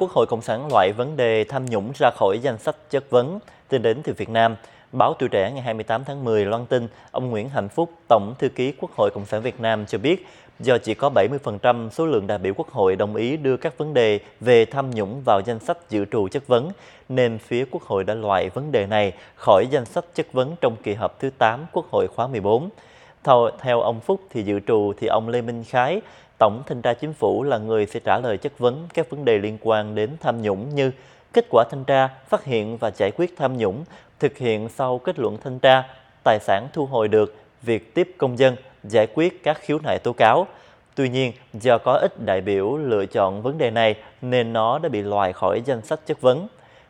Quốc hội Cộng sản loại vấn đề tham nhũng ra khỏi danh sách chất vấn tin đến từ Việt Nam. Báo Tuổi Trẻ ngày 28 tháng 10 loan tin ông Nguyễn Hạnh Phúc, Tổng Thư ký Quốc hội Cộng sản Việt Nam cho biết do chỉ có 70% số lượng đại biểu Quốc hội đồng ý đưa các vấn đề về tham nhũng vào danh sách dự trù chất vấn, nên phía Quốc hội đã loại vấn đề này khỏi danh sách chất vấn trong kỳ họp thứ 8 Quốc hội khóa 14. Theo, theo ông Phúc thì dự trù thì ông Lê Minh Khái, Tổng Thanh tra Chính phủ là người sẽ trả lời chất vấn các vấn đề liên quan đến tham nhũng như kết quả thanh tra, phát hiện và giải quyết tham nhũng, thực hiện sau kết luận thanh tra, tài sản thu hồi được, việc tiếp công dân, giải quyết các khiếu nại tố cáo. Tuy nhiên, do có ít đại biểu lựa chọn vấn đề này nên nó đã bị loại khỏi danh sách chất vấn.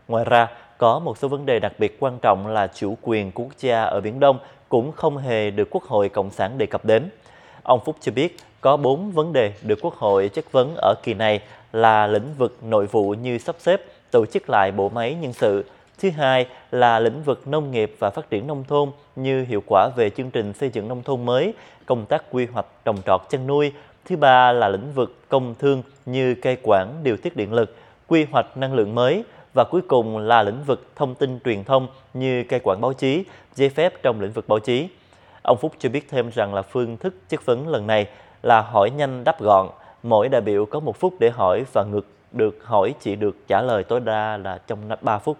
Ngoài ra, có một số vấn đề đặc biệt quan trọng là chủ quyền quốc gia ở Biển Đông cũng không hề được Quốc hội Cộng sản đề cập đến. Ông Phúc cho biết có 4 vấn đề được Quốc hội chất vấn ở kỳ này là lĩnh vực nội vụ như sắp xếp, tổ chức lại bộ máy nhân sự. Thứ hai là lĩnh vực nông nghiệp và phát triển nông thôn như hiệu quả về chương trình xây dựng nông thôn mới, công tác quy hoạch trồng trọt chăn nuôi. Thứ ba là lĩnh vực công thương như cây quản điều tiết điện lực, quy hoạch năng lượng mới, và cuối cùng là lĩnh vực thông tin truyền thông như cai quản báo chí, giấy phép trong lĩnh vực báo chí. Ông Phúc cho biết thêm rằng là phương thức chất vấn lần này là hỏi nhanh đáp gọn, mỗi đại biểu có một phút để hỏi và ngược được hỏi chỉ được trả lời tối đa là trong 3 phút.